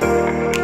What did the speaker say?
Música